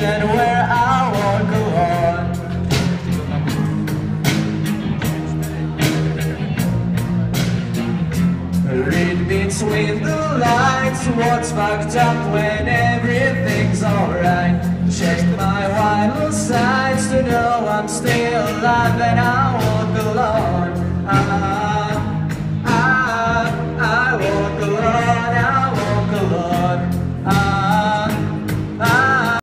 direction where I won't go on. Read between the lines What's fucked up when everything's alright Check my vital signs to know I'm still alive and I